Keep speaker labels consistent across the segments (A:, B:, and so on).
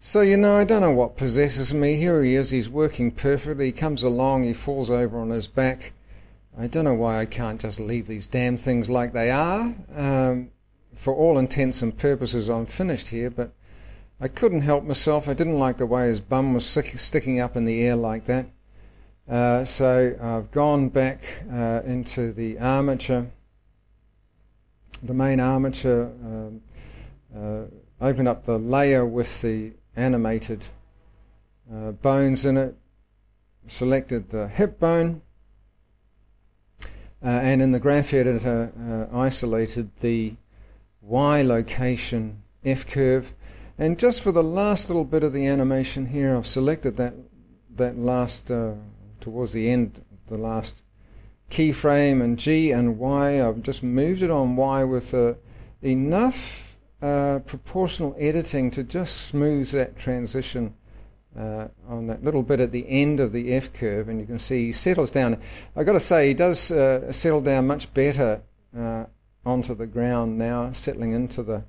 A: So, you know, I don't know what possesses me. Here he is, he's working perfectly. He comes along, he falls over on his back. I don't know why I can't just leave these damn things like they are. Um, for all intents and purposes, I'm finished here, but I couldn't help myself. I didn't like the way his bum was sticking up in the air like that. Uh, so I've gone back uh, into the armature, the main armature, um, uh, opened up the layer with the animated uh, bones in it, selected the hip bone, uh, and in the graph editor uh, isolated the Y location F curve and just for the last little bit of the animation here, I've selected that that last uh, towards the end, the last keyframe and G and Y. I've just moved it on Y with uh, enough uh, proportional editing to just smooth that transition uh, on that little bit at the end of the F curve, and you can see he settles down. I've got to say, he does uh, settle down much better uh, onto the ground now, settling into the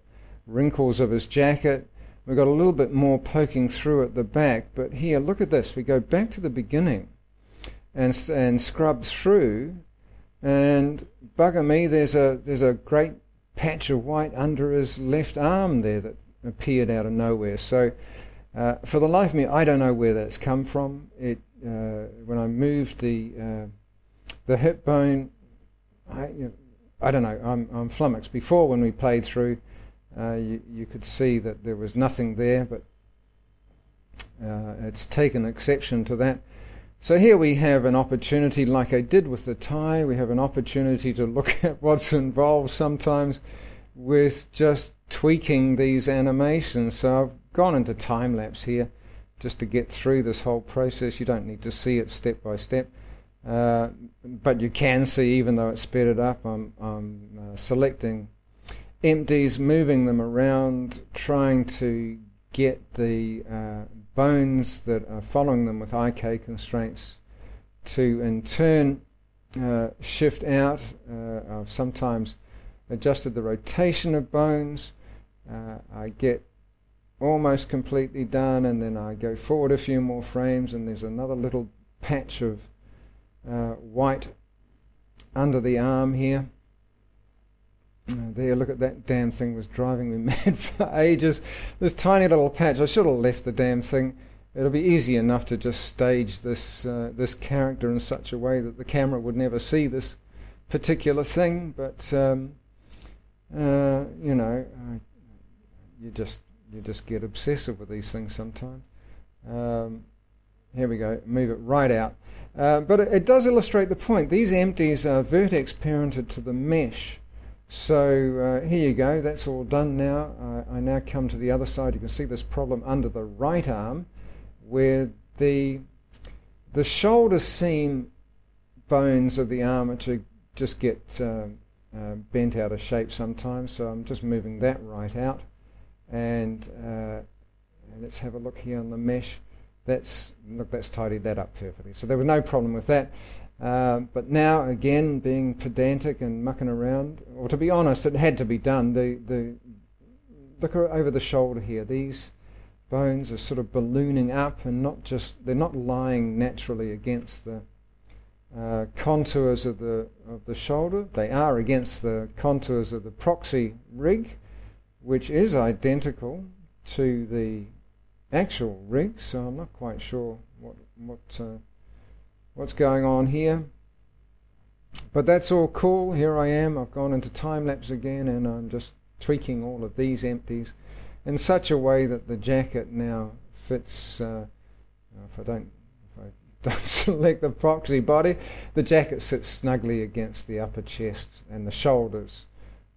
A: wrinkles of his jacket. We've got a little bit more poking through at the back, but here, look at this. We go back to the beginning and, and scrub through, and bugger me, there's a, there's a great patch of white under his left arm there that appeared out of nowhere. So, uh, for the life of me, I don't know where that's come from. It, uh, when I moved the, uh, the hip bone, I, you know, I don't know, I'm, I'm flummoxed. Before, when we played through, uh, you, you, could see that there was nothing there, but uh, it's taken exception to that. So here we have an opportunity, like I did with the tie, we have an opportunity to look at what's involved sometimes with just tweaking these animations. So I've gone into time lapse here just to get through this whole process. You don't need to see it step by step. Uh, but you can see, even though it's sped it up, I'm, I'm uh, selecting empties, moving them around, trying to get the uh, bones that are following them with IK constraints to in turn uh, shift out. Uh, I've sometimes adjusted the rotation of bones. Uh, I get almost completely done and then I go forward a few more frames and there's another little patch of uh, white under the arm here there, look at that damn thing was driving me mad for ages. This tiny little patch, I should have left the damn thing. It'll be easy enough to just stage this uh, this character in such a way that the camera would never see this particular thing. But um, uh, you know, you just you just get obsessive with these things sometimes. Um, here we go. Move it right out. Uh, but it, it does illustrate the point. These empties are vertex parented to the mesh. So uh, here you go, that's all done now. I now come to the other side. You can see this problem under the right arm where the, the shoulder seam bones of the armature just get uh, uh, bent out of shape sometimes. So I'm just moving that right out. And uh, let's have a look here on the mesh. That's, look, that's tidied that up perfectly. So there was no problem with that. Uh, but now, again, being pedantic and mucking around, or to be honest, it had to be done. The, the, look over the shoulder here. These bones are sort of ballooning up and not just, they're not lying naturally against the uh, contours of the, of the shoulder. They are against the contours of the proxy rig, which is identical to the actual rig, so I'm not quite sure what, what uh, what's going on here. But that's all cool. Here I am. I've gone into time lapse again and I'm just tweaking all of these empties in such a way that the jacket now fits. Uh, if I don't, don't select the proxy body, the jacket sits snugly against the upper chest and the shoulders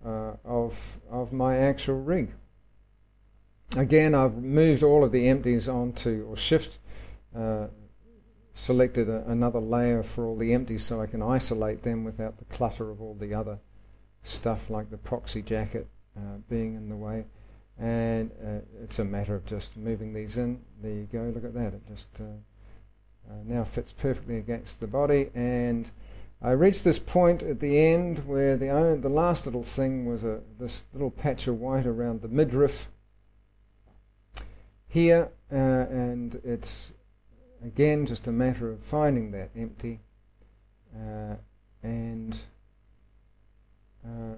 A: uh, of of my actual rig. Again, I've moved all of the empties onto or shift uh, selected a, another layer for all the empties so I can isolate them without the clutter of all the other stuff like the proxy jacket uh, being in the way. And uh, it's a matter of just moving these in. There you go, look at that. It just uh, uh now fits perfectly against the body. And I reached this point at the end where the, only, the last little thing was a, this little patch of white around the midriff here, uh, and it's again just a matter of finding that empty uh, and uh,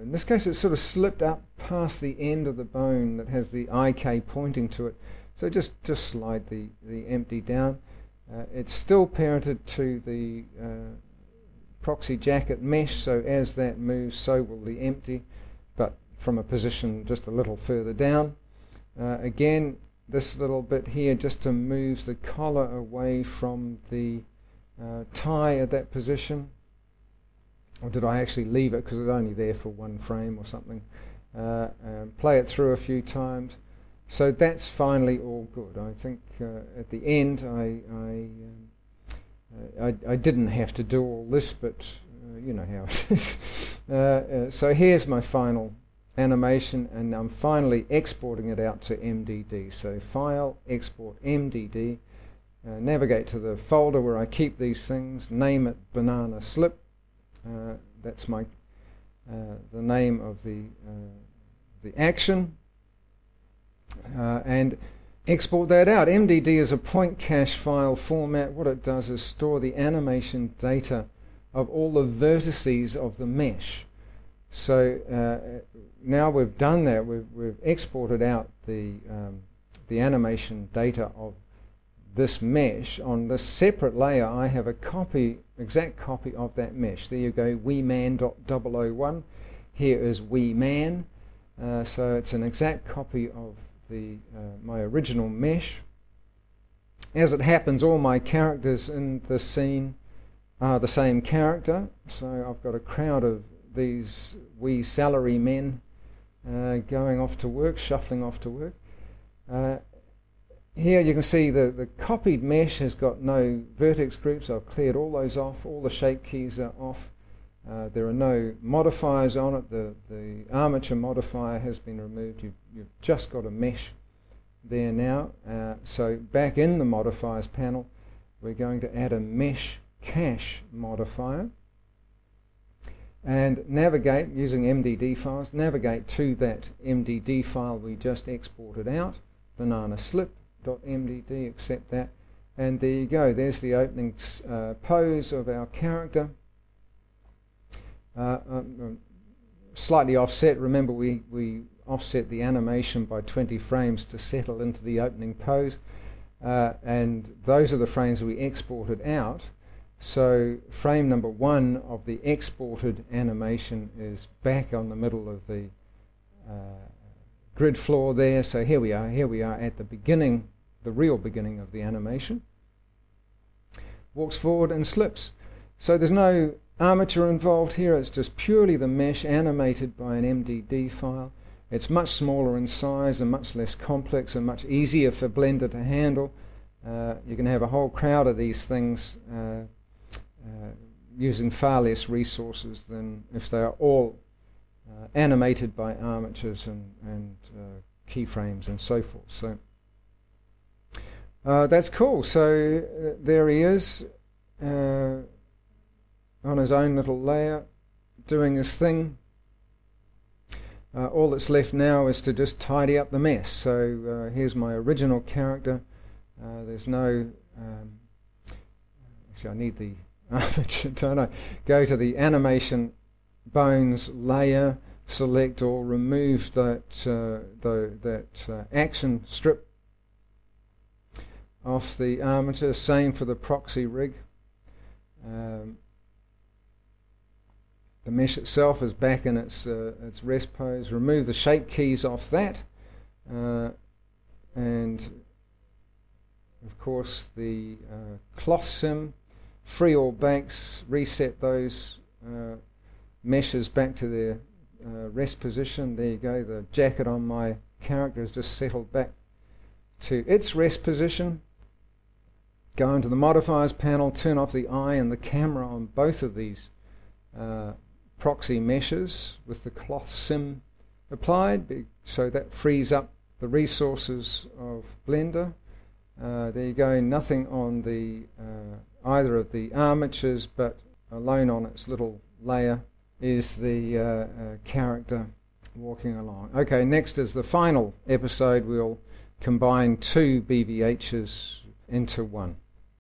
A: in this case it's sort of slipped up past the end of the bone that has the IK pointing to it. So just just slide the, the empty down. Uh, it's still parented to the uh, proxy jacket mesh so as that moves so will the empty but from a position just a little further down. Uh, again this little bit here just to move the collar away from the uh, tie at that position. Or did I actually leave it because it's only there for one frame or something? Uh, um, play it through a few times. So that's finally all good. I think uh, at the end I I, um, uh, I, I didn't have to do all this but uh, you know how it is. So here's my final animation and I'm finally exporting it out to MDD. So file, export MDD, uh, navigate to the folder where I keep these things, name it banana slip. Uh, that's my uh, the name of the uh, the action, uh, and export that out. MDD is a point cache file format. What it does is store the animation data of all the vertices of the mesh. So uh, now we've done that, we've, we've exported out the, um, the animation data of this mesh. On this separate layer, I have a copy, exact copy of that mesh. There you go, weeman.001. Here is weeman. Uh, so it's an exact copy of the uh, my original mesh. As it happens, all my characters in the scene are the same character. So I've got a crowd of these wee salary men uh, going off to work, shuffling off to work. Uh, here you can see the, the copied mesh has got no vertex groups. I've cleared all those off. All the shape keys are off. Uh, there are no modifiers on it. The, the armature modifier has been removed. You've, you've just got a mesh there now. Uh, so back in the modifiers panel, we're going to add a mesh cache modifier and navigate using MDD files, navigate to that MDD file we just exported out, banana slip.mdd, accept that, and there you go, there's the opening uh, pose of our character. Uh, um, um, slightly offset, remember we, we offset the animation by 20 frames to settle into the opening pose, uh, and those are the frames we exported out. So frame number one of the exported animation is back on the middle of the uh, grid floor there. So here we are. Here we are at the beginning, the real beginning of the animation. Walks forward and slips. So there's no armature involved here. It's just purely the mesh animated by an MDD file. It's much smaller in size and much less complex and much easier for Blender to handle. Uh, you can have a whole crowd of these things uh, using far less resources than if they are all uh, animated by armatures and, and uh, keyframes and so forth. So uh, that's cool. So uh, there he is uh, on his own little layer doing his thing. all that's left now is to just tidy up the mess. So here's my original character. there's no. Um, actually, I need the go to the animation bones layer, select or remove that, uh, the, that uh, action strip off the armature. Same for the proxy rig. Um, the mesh itself is back in its, uh, its rest pose. Remove the shape keys off that. Uh, and of course the uh, cloth sim free all bakes, reset those uh, meshes back to their uh, rest position. There you go. The jacket on my character has just settled back to its rest position. Go into the modifiers panel, turn off the eye and the camera on both of these uh, proxy meshes with the cloth sim applied, so that frees up the resources of Blender. Uh, there you go, nothing on the uh, either of the armatures, but alone on its little layer is the uh, uh, character walking along. Okay, next is the final episode we'll combine two BVHs into one.